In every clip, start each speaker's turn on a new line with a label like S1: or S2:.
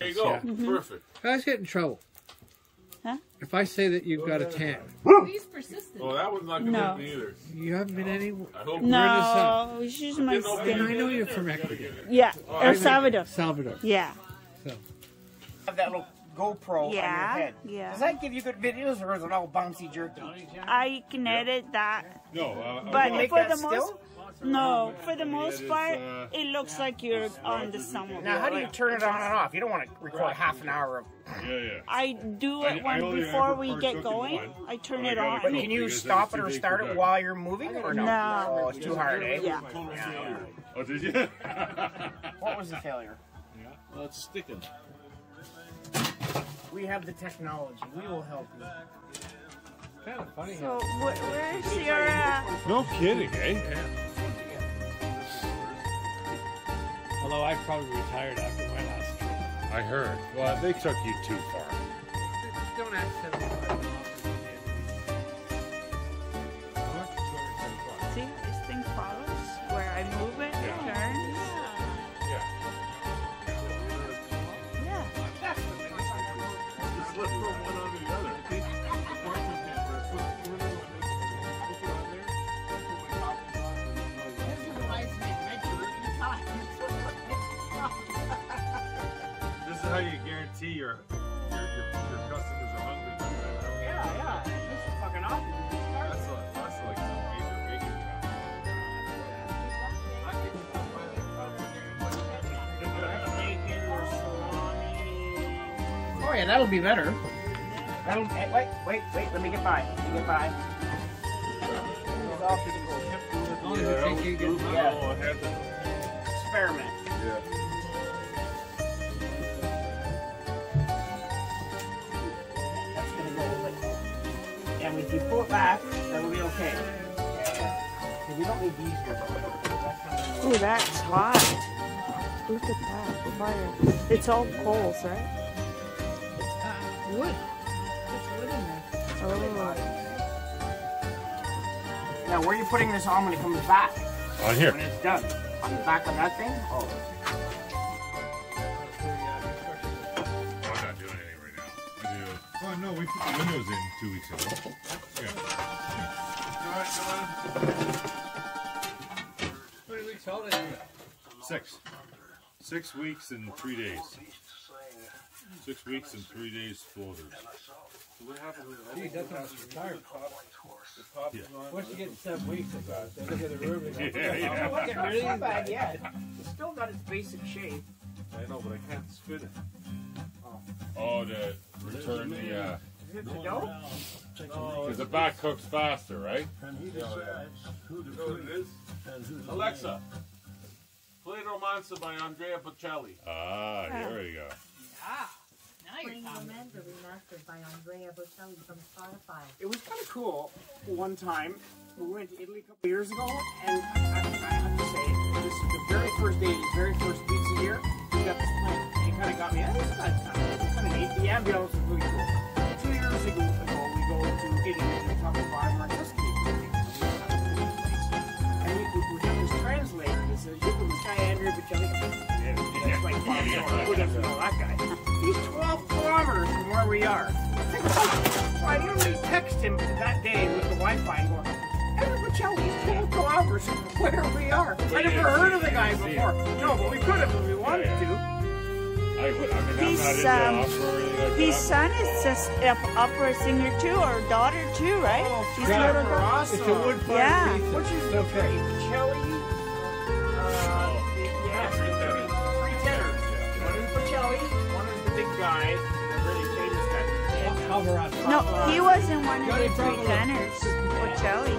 S1: There you go.
S2: Yeah.
S1: Perfect.
S2: I get in trouble.
S3: Huh?
S2: If I say that you've got a tan,
S4: He's persistent.
S1: Well, that one's not going to
S3: No.
S1: me either.
S2: you haven't been any.
S1: I hope
S3: No, it's just my skin.
S2: I know you're from Ecuador,
S3: Yeah, El Salvador.
S2: Salvador.
S3: Yeah.
S2: So
S5: Have that little GoPro on your head.
S3: yeah.
S5: Does that give you good videos or is it all bouncy jerky?
S3: I can edit that.
S6: No, uh,
S3: But
S5: make
S3: for
S5: that
S3: the
S5: still?
S3: most, no, for the most
S6: it's,
S3: part,
S6: uh,
S3: it looks like you're on the summer.
S5: Now, how do you turn it on and off? You don't want to record half an hour of.
S6: yeah, yeah.
S3: I do it
S6: I
S3: when
S6: only
S3: before we get going.
S6: one.
S3: I turn
S6: I
S3: it on.
S5: But can you stop it or start it while you're moving or no?
S3: No.
S5: Oh, it's too hard, eh?
S3: Yeah.
S6: Oh, did you?
S5: What was the failure?
S1: Yeah, well, it's sticking.
S5: We have the technology. We will help you.
S2: kind of funny.
S3: So wh- where's your? Uh,
S6: no kidding, eh?
S2: Although I probably retired after my last trip.
S6: I heard. Well, they took you too far.
S2: Don't ask 75
S5: Oh yeah, that'll be better. That'll. Hey, wait, wait, wait. Let me get by. Let me get by. It's all physical.
S1: Yeah. Oh, I had to.
S5: Experiment.
S1: Yeah.
S5: That's gonna go with And if you pull it back, that'll be okay. Yeah. We don't need these here. That's
S3: Ooh, that's hot. Look at that fire. It's all coals, right?
S4: Wood. There's wood in there.
S3: Oh.
S5: Now, where are you putting this on when it comes back?
S6: On here.
S5: When it's done? On the back of that thing? Oh.
S6: oh I'm not doing anything right now. Oh no, we put the windows in two weeks ago. Yeah.
S2: How many weeks holiday you?
S6: Six. Six weeks and three days. Six weeks and three days floaters.
S1: What happened with
S2: Geez, that's almost retired.
S1: the top? is on?
S2: Once you get seven weeks, it's about. They look at the room and
S6: Yeah, yeah.
S2: "Oh, get rid of
S5: Not
S2: these
S5: bad
S2: guys."
S5: yet. It's still got its basic shape.
S1: I know, but I can't spin it.
S6: Oh, to return the, uh,
S5: Is it the dough?
S6: because the back cooks faster, right?
S1: You know what it is? Alexa, play Romanza by Andrea Bocelli.
S6: Ah, here we go.
S4: Now you're
S7: Playing
S4: talking.
S7: Romanza remastered by Andrea Bocelli from Spotify.
S5: It was kind of cool. One time, we went to Italy a couple years ago, and I, I, I have to say, this is the very first day, his very first pizza here, he got this plant. And it kind of got me, "Ah, this is kind of, kind of neat. The ambiance was really cool. Two years ago, ago we go to Italy to talk about Marqueschi. And we, we have this translator that says, you can this guy Andrea Bocelli. And it's like, wow, we are. So I literally text him that day with the Wi-Fi and going, Evan Bocelli is 12 kilometers where we are. I never heard of the guy before. No, but we could have if we wanted to.
S6: I, would- I mean, I'm
S3: He's,
S6: not into
S3: um,
S6: opera or anything like
S3: His son is just an opera singer too, or daughter too, right? She's
S2: Yeah.
S3: little girl.
S5: awesome.
S2: It's a wood fire
S3: Yeah.
S2: pizza.
S5: Which is
S2: It's okay.
S5: Bocelli. Uh, yeah, three tenors. One is Bocelli, one is the big guy, the really famous guy.
S2: Pavarotti.
S3: No, he wasn't one of the three
S2: Bravo.
S3: tenors. Bocelli.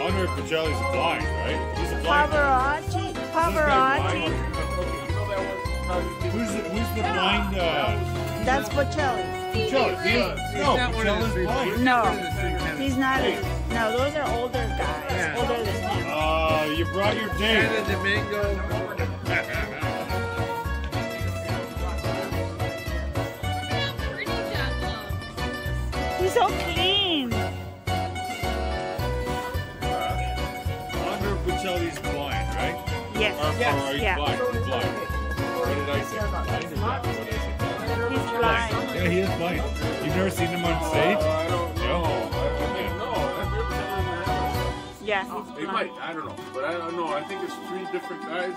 S6: Andre Bocelli's blind, right? He's a blind.
S3: Pavarotti. Pavarotti.
S6: Who's the, who's the blind? Uh,
S3: That's Bocelli.
S6: Bocelli. He's, no,
S2: not one of the
S6: blind.
S3: No,
S2: One of the three tenors.
S3: he's not. A, no, those are older guys.
S2: Yeah.
S3: Older than him.
S6: Uh, you brought your date.
S2: Anna Domingo.
S4: Love.
S3: He's so clean.
S6: Andre Bocelli's blind, right?
S3: Yes.
S6: Or, or
S3: Yes.
S6: he's
S3: Yeah.
S6: blind. He's blind. did I say? I didn't exactly what I said.
S3: He's blind.
S6: Yeah, he is blind. You've never seen him on
S1: Uh,
S6: stage?
S1: I don't
S6: No.
S1: know. I, I no. I've never seen him.
S3: Yeah, he's
S1: They might. I don't know. But I don't know. I think it's three different guys.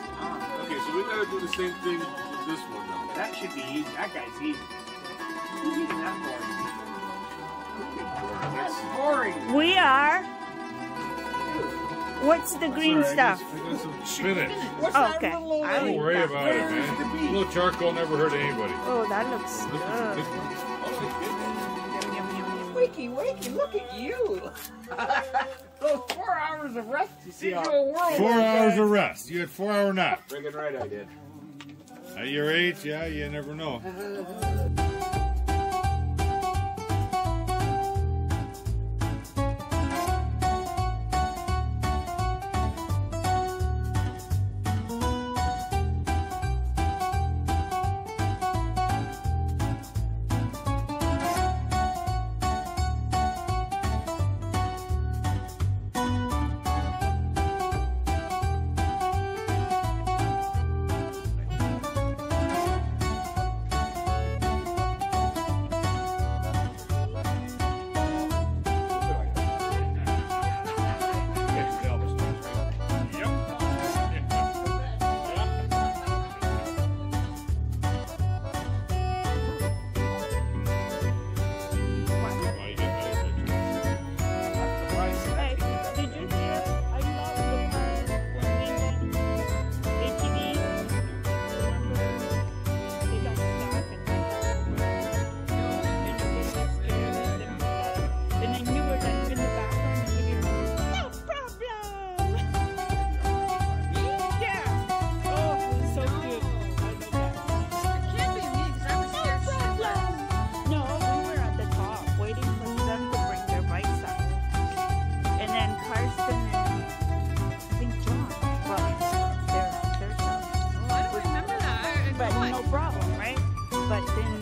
S1: Okay, so we gotta do the same thing with this one now.
S5: That should be easy. That guy's easy. Who's eating that boring? That's boring.
S3: We are. What's the green
S6: Sorry,
S3: stuff?
S6: got- I got some spinach.
S5: What's
S3: Oh,
S5: that
S3: okay.
S5: little
S6: Don't worry
S3: that.
S6: about it, man. A little charcoal never hurt anybody.
S3: Oh, that looks
S6: This is
S3: good.
S6: good.
S5: Wakey, wakey, look at you. Those four hours of rest You see did how- you a world.
S6: Four hours of rest. You had four hour nap.
S5: Friggin' right I did.
S6: At your age, yeah, you never know.
S3: But then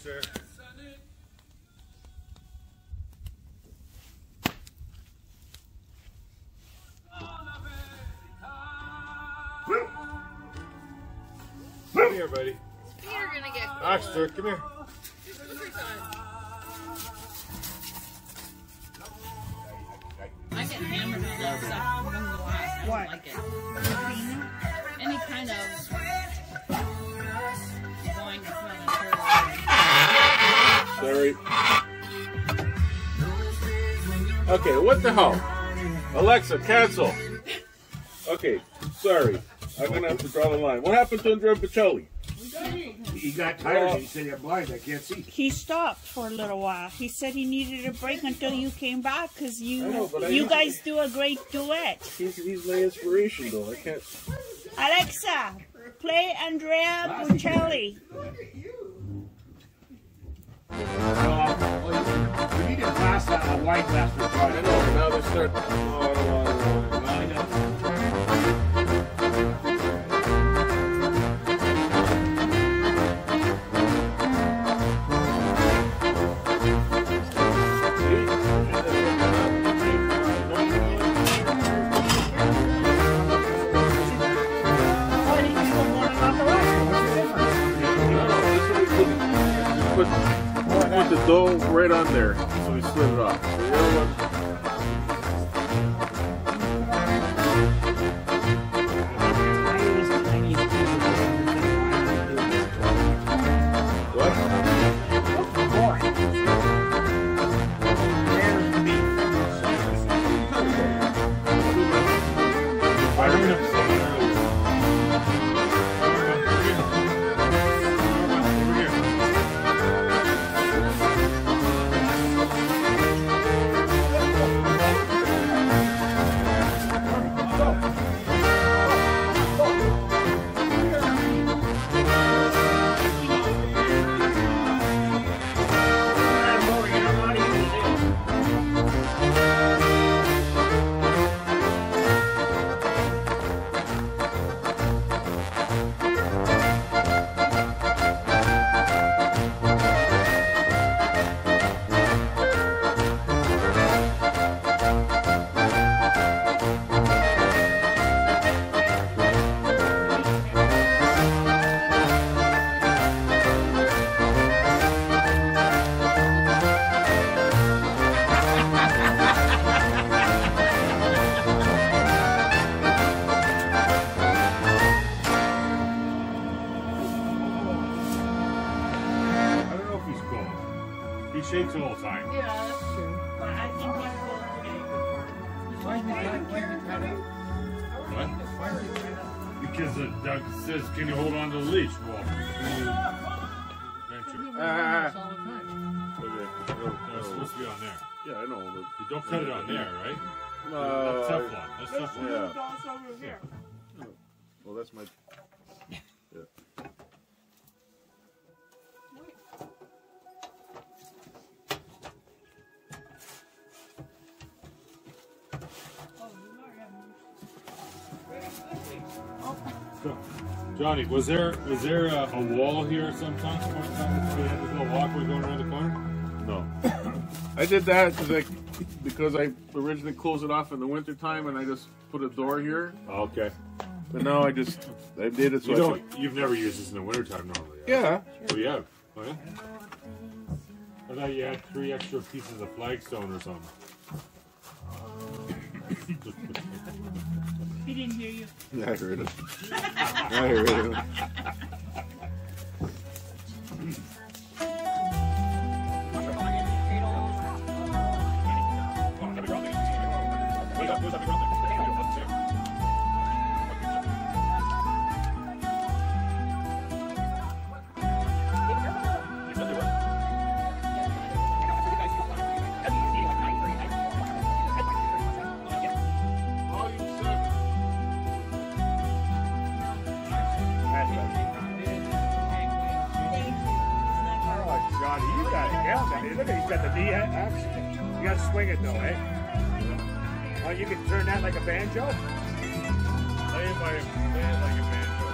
S6: sir. Come here, buddy.
S4: Peter gonna get
S6: Baxter, come here.
S4: I get hammered on that stuff. I'm gonna go out. I don't like it. Any kind of smelling.
S1: Sorry. Okay, what the hell? Alexa, cancel. Okay, sorry. I'm gonna have to draw the line. What happened to Andrea Bocelli?
S5: He got tired. And he said, "I'm blind. I can't see."
S3: He stopped for a little while. He said he needed a break until you came back because you
S1: know, but I
S3: you
S1: usually-
S3: guys do a great duet.
S1: He's, he's my inspiration, though. I can't.
S3: Alexa, play Andrea Bocelli.
S5: We need a glass, a wine glass for
S1: I
S5: Friday.
S1: know, but now they start. Oh, I don't want to.
S5: I know.
S6: Shakes all the time.
S4: Yeah, that's true. But I think my phone
S6: What? Because uh, Doug says, "Can you hold on to the leash?" Well, venture.
S1: Ah.
S2: all the time.
S1: Okay.
S6: It's supposed to be on there.
S1: Yeah, I know.
S6: You don't cut it on there, right?
S1: But,
S6: That's
S1: uh,
S6: Teflon. That's Teflon.
S1: yeah. Well, that's my.
S6: Johnny, was there was there a, a wall here sometime? Sometime we had this little walkway going around the corner.
S1: No. I did that because I because I originally closed it off in the winter time and I just put a door here.
S6: Okay.
S1: But now I just I did it so
S6: You don't. You've never used this in the wintertime normally.
S1: could- Yeah.
S6: Oh, you have. Oh, yeah. I thought you had three extra pieces of flagstone or something.
S3: He didn't hear you.
S1: Yeah, I heard it. I heard it. Volume
S5: got it. Yeah, I mean, look at he's got the V action. You got to swing it though, eh? Oh, you can turn that like a banjo.
S6: Play it by play it like a banjo.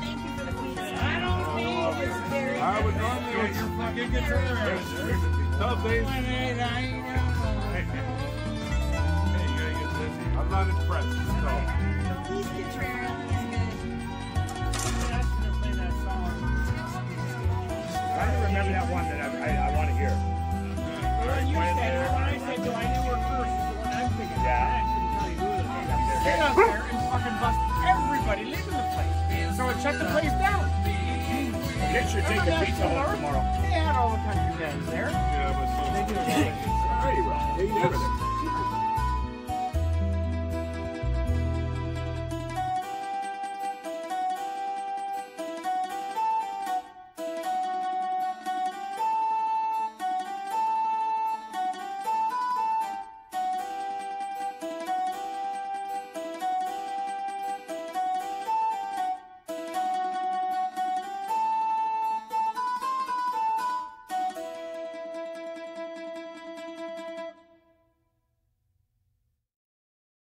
S3: Thank you for the pizza. I don't think it's very
S1: I would normally
S6: Your fucking guitar.
S1: No, Dave,
S6: Hey, you gotta get this.
S1: I'm not impressed. No.
S3: He's contrarian.
S5: I don't that one that I, I, I want to hear. Uh-huh.
S3: You said, when I said, do I know her first? Is the one I'm thinking.
S5: Yeah.
S3: I couldn't tell you who it was. Get out there and fucking bust everybody living the place. So it shut the place down.
S5: Kid should take the pizza home tomorrow.
S3: They had all the country bands there.
S1: Yeah, but so.
S3: They do.
S1: Very well. They never did.